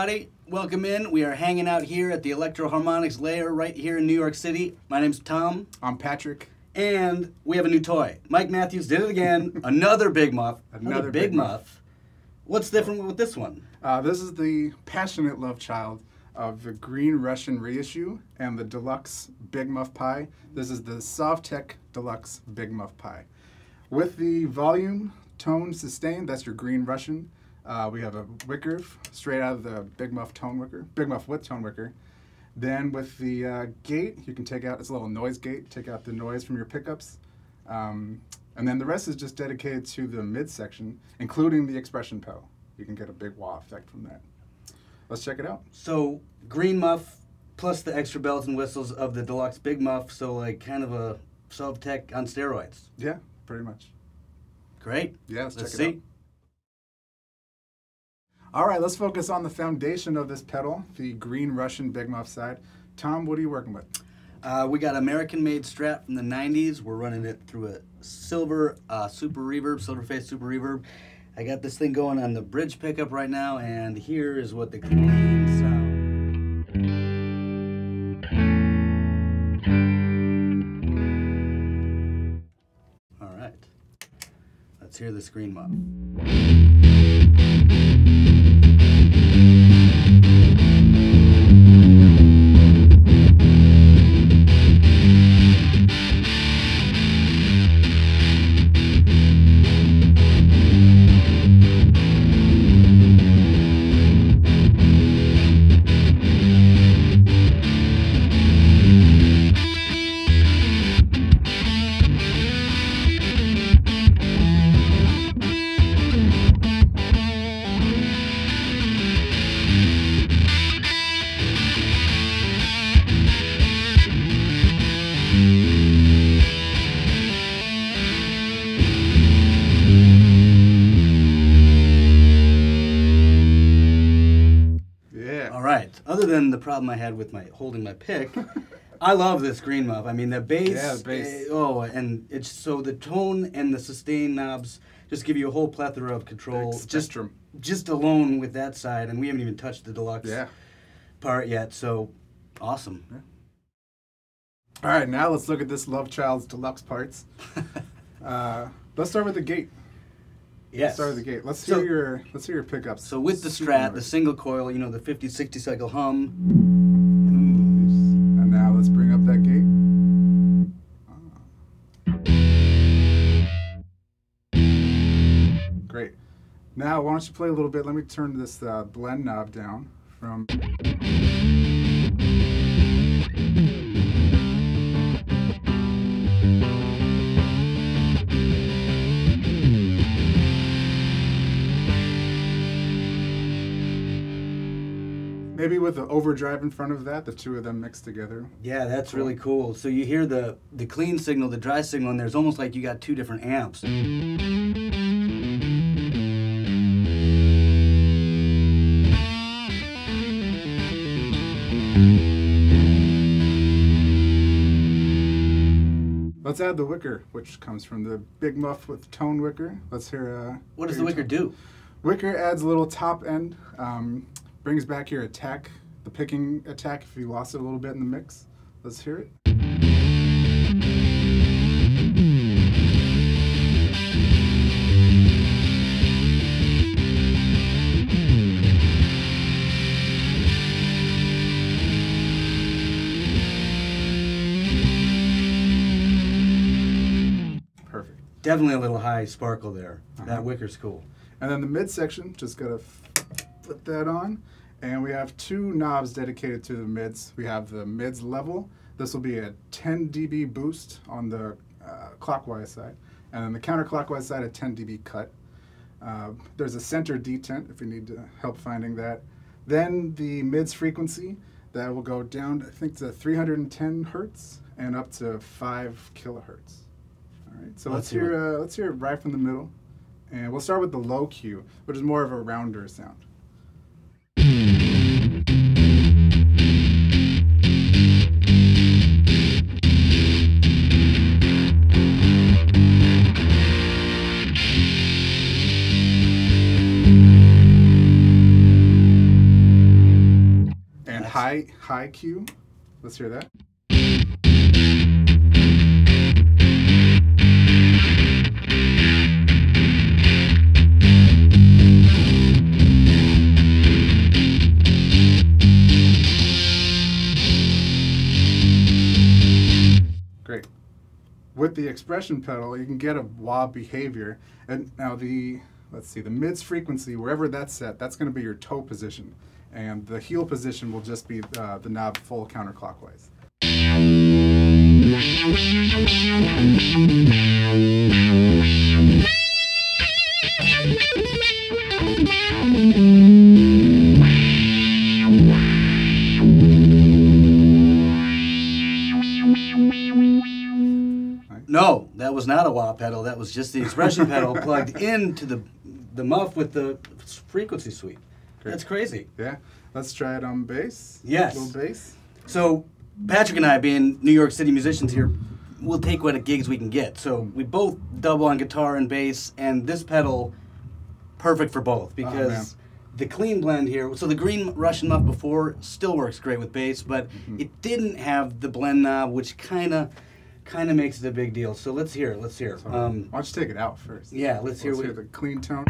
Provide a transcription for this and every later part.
everybody. Welcome in. We are hanging out here at the Electro-Harmonix layer right here in New York City. My name's Tom, I'm Patrick. and we have a new toy. Mike Matthews did it again. Another Big Muff. Another Big Big Muff. Muff. What's different with this one? Uh, this is the passionate love child of the Green Russian reissue and the deluxe Big Muff Pi. This is the Sovtek Deluxe Big Muff Pi. With the volume, tone, sustain, that's your Green Russian. Uh, we have a wicker straight out of the Big Muff tone wicker, Big Muff with tone wicker. Then with the uh, gate, you can take out, it's a little noise gate, take out the noise from your pickups. Um, and then the rest is just dedicated to the midsection, including the expression pedal. You can get a big wah effect from that. Let's check it out. So, green muff plus the extra bells and whistles of the deluxe Big Muff. So, like, kind of a Sovtek on steroids. Yeah, pretty much. Great. Yeah, let's, Let's check see. it out. All right, let's focus on the foundation of this pedal, the Green Russian Big Muff side. Tom, what are you working with? Uh, we got American-made Strat from the '90s. We're running it through a silver uh, super reverb, silver face super reverb. I got this thing going on the bridge pickup right now, and here is what the clean sound. All right, let's hear the screen muff. Than the problem I had with my holding my pick, I love this green muff. I mean, the bass. Yeah, the bass. eh, oh, and it's so the tone and the sustain knobs just give you a whole plethora of control. Just just alone with that side, and we haven't even touched the deluxe Yeah. part yet. So awesome. All right, now let's look at this Love Child's deluxe parts. Uh, let's start with the gate. Yes. Let's start with the gate. Let's So- hear your let's hear your pickups. So with the Strat, the single coil, you know, the 50, 60 cycle hum. And now let's bring up that gate. Great. Now, why don't you play a little bit? Let me turn this uh, blend knob down from. Maybe with the overdrive in front of that, the two of them mixed together. Yeah, that's really cool. So you hear the the clean signal, the dry signal, and there's almost like you got two different amps. Let's add the wicker, which comes from the big muff with tone wicker. Let's hear. Uh, What does the wicker tone. do? Wicker adds a little top end, um, brings back your attack, the picking attack if you lost it a little bit in the mix. Let's hear it. Perfect. Definitely a little high sparkle there. Uh-huh. That wicker's cool. And then the midsection, just gotta f- flip that on. And we have two knobs dedicated to the mids. We have the mids level. This will be a 10 dB boost on the uh, clockwise side. And then the counterclockwise side, a 10 dB cut. Uh, there's a center detent if you need to help finding that. Then the mids frequency, that will go down, I think, to 310 hertz and up to 5 kilohertz. All right, so Let's let's, hear, uh, let's hear it right from the middle. And we'll start with the low Q, which is more of a rounder sound. High Q. Let's hear that. Great. With the expression pedal, you can get a wah behavior. And now the, let's see, the mids frequency, wherever that's set, that's going to be your toe position. And the heel position will just be uh, the knob full counterclockwise. No, that was not a wah pedal. That was just the expression pedal plugged into the the muff with the frequency sweep. Great. That's crazy. Yeah. Let's try it on bass. Yes. little bass. So Patrick and I, being New York City musicians here, we'll take what gigs we can get. So we both double on guitar and bass, and this pedal perfect for both man. because the clean blend here. So the green Russian muff before still works great with bass, but Mm-hmm. it didn't have the blend knob, which kind of kind of makes it a big deal. So let's hear it. Let's hear it. Um, why don't you take it out first? yeah, let's hear Let's hear the clean tone.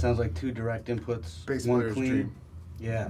Sounds like two direct inputs. Bass one clean. dream. Yeah.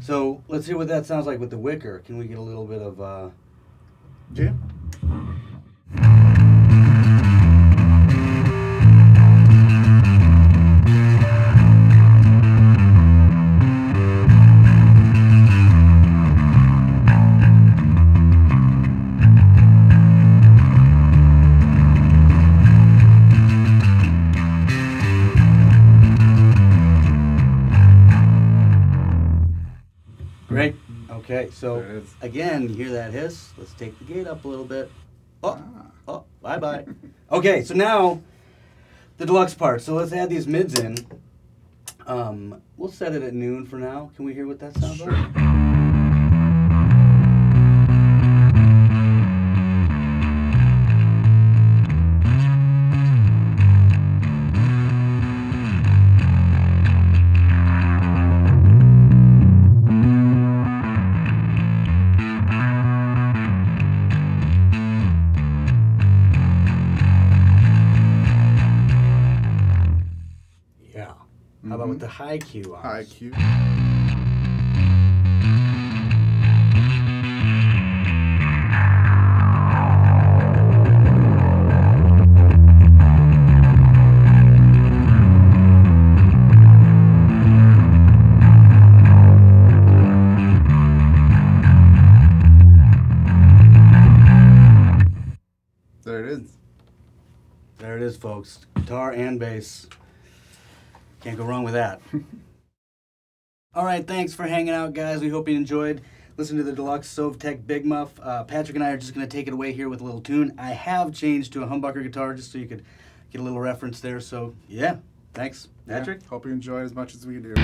So let's hear what that sounds like with the wicker. Can we get a little bit of? Uh, Yeah. Great. Okay, so There it is. again, you hear that hiss? Let's take the gate up a little bit. Oh, Ah. oh, bye bye. okay, so now the deluxe part. So let's add these mids in. Um, we'll set it at noon for now. Can we hear what that sounds like? How about with the high Q on? High Q. There it is. There it is, folks. Guitar and bass. Can't go wrong with that. All right, thanks for hanging out, guys. We hope you enjoyed. Listen to the deluxe Sovtek Big Muff. Uh, Patrick and I are just going to take it away here with a little tune. I have changed to a humbucker guitar just so you could get a little reference there. So, yeah, thanks, Yeah. Patrick. Hope you enjoy as much as we do.